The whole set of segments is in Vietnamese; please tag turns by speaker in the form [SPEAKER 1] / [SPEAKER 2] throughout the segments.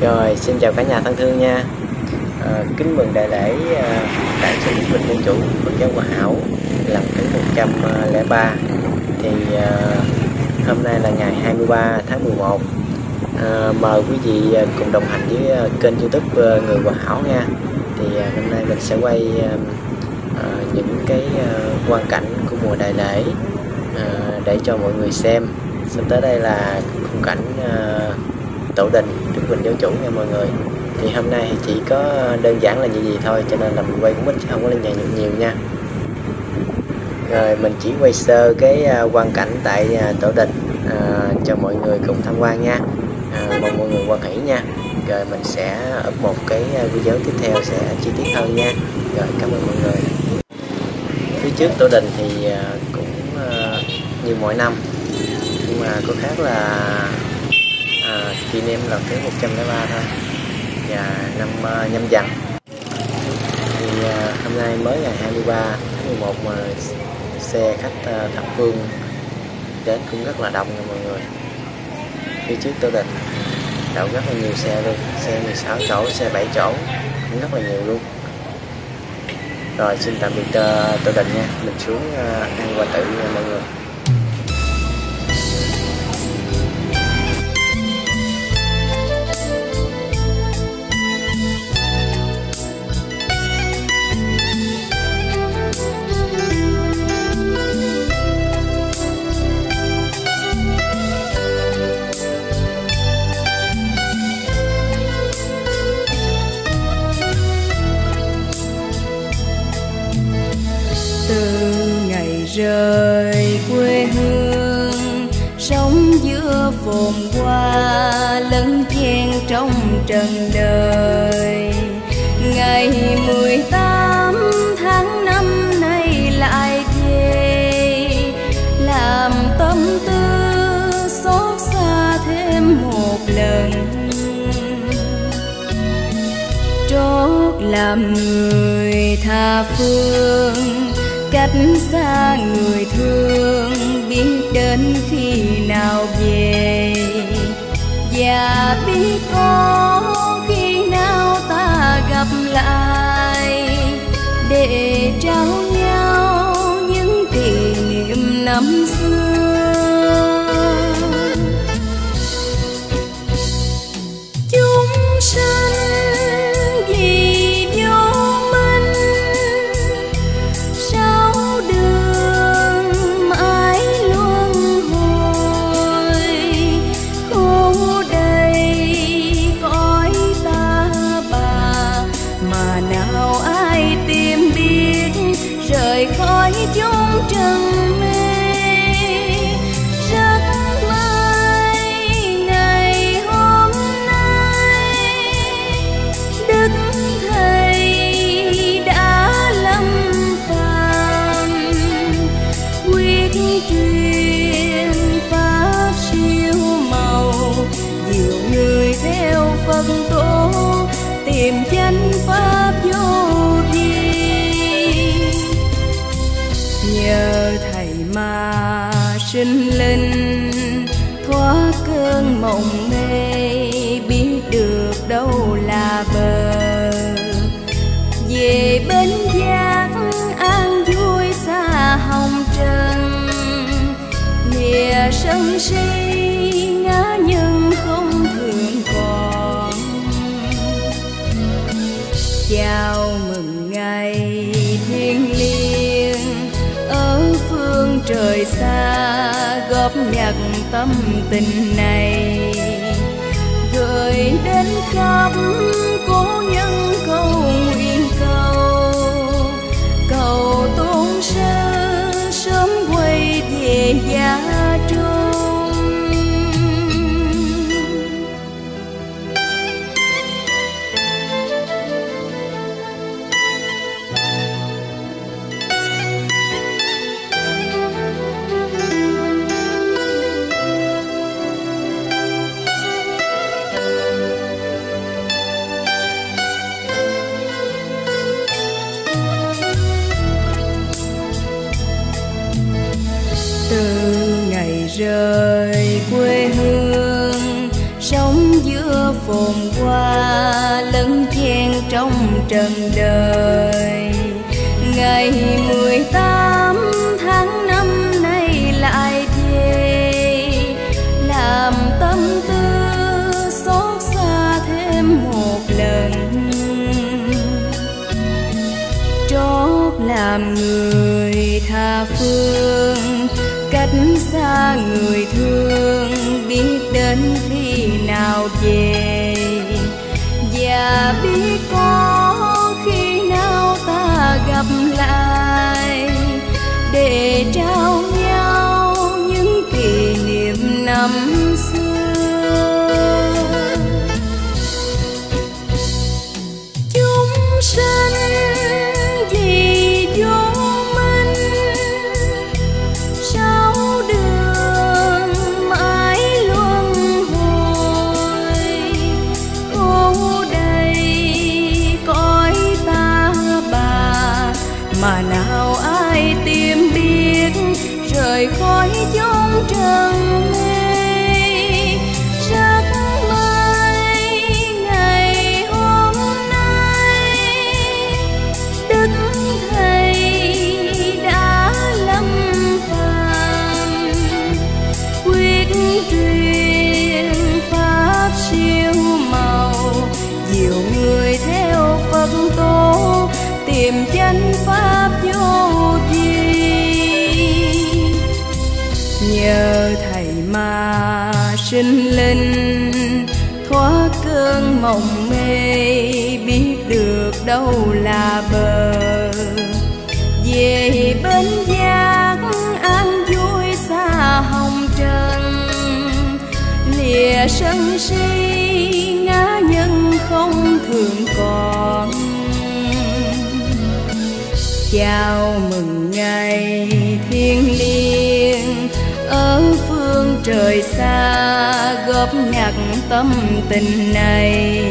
[SPEAKER 1] Rồi, xin chào cả nhà thân thương nha. À, Kính mừng đại lễ à, Đại sư Đức Bình Nguyên Chủ Phật giáo Hòa Hảo lần thứ 103 Thì à, hôm nay là ngày 23 tháng 11 à, Mời quý vị cùng đồng hành với kênh youtube Người Hòa Hảo nha. Thì à, hôm nay mình sẽ quay à, những cái à, quan cảnh của mùa đại lễ à, để cho mọi người xem. Sắp tới đây là khung cảnh à, tổ đình chúc mình Giáo Chủ nha mọi người. Thì hôm nay thì chỉ có ờ, đơn giản là như gì thôi cho nên là mình quay cũng ít chứ không có lên nhà nhiều, nhiều nha. Rồi mình chỉ quay sơ cái ờ, quan cảnh tại ờ, tổ đình à, cho mọi người cùng tham quan nha. À, mong mọi người quan hỷ nha. Rồi mình sẽ up một cái video tiếp theo sẽ chi tiết hơn nha. Rồi cảm ơn mọi người. Phía trước tổ đình thì cũng như mọi năm nhưng mà có khác là kỷ niệm lần thứ 103 thôi. Và năm uh, nhâm dần thì uh, hôm nay mới ngày 23 tháng 11 mà xe khách uh, thập phương đến cũng rất là đông nha mọi người. Phía trước tôi định đậu rất là nhiều xe luôn. Xe 16 chỗ xe 7 chỗ cũng rất là nhiều luôn. Rồi xin tạm biệt uh, tôi định nha. Mình xuống uh, ăn quà tự nha mọi người.
[SPEAKER 2] Rời quê hương, sống giữa phồn hoa lẫn chen trong trần đời. Ngày mười tám tháng năm nay lại về, làm tâm tư xót xa thêm một lần. Trót làm người tha phương cách xa người thương biết đến khi nào về. Và biết có khi nào ta gặp lại để trao quyết truyền pháp siêu màu, nhiều người theo phật tổ tìm chánh pháp vô vi nhờ thầy mà sinh linh, thoát cơn mộng mê, biết được đâu là bờ sân si ngã nhân không thường còn chào mừng ngày thiêng liêng, ở phương trời xa, góp nhặt tâm tình này. Gửi đến khắp cố nhân câu nguyện cầu cầu tôn sư sớm quay về gia trong trần đời. Ngày mười tám tháng năm nay lại về, làm tâm tư xót xa thêm một lần. Trót làm người tha phương, cách xa người thương, biết đến khi nào về. Năm xưa. Chúng sinh vì vô minh, sao đường mãi luân hồi? Khổ đầy cõi ta bà, mà nào ai tìm biết rời khỏi chốn trần? Tìm chánh pháp vô vi. Nhờ thầy mà sinh linh, thoát cơn mộng mê, biết được đâu là bờ. Về bên giác an vui xa hồng trần, lìa sân si, ngã nhân không thường còn. Chào mừng ngày thiên liêng. Ở phương trời xa góp nhặt tâm tình này.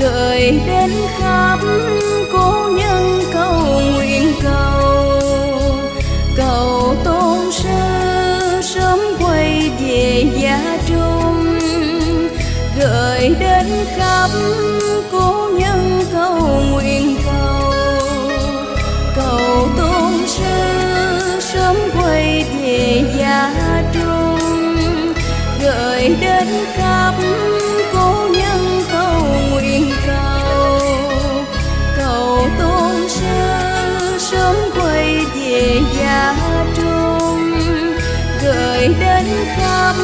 [SPEAKER 2] Gửi đến khắp cố nhân câu nguyện cầu. Cầu tôn sư sớm quay về gia trung. Gửi đến khắp đến khắp cố nhân cầu nguyện cầu. Cầu tôn sư sớm quay về gia trung. Gửi đến khắp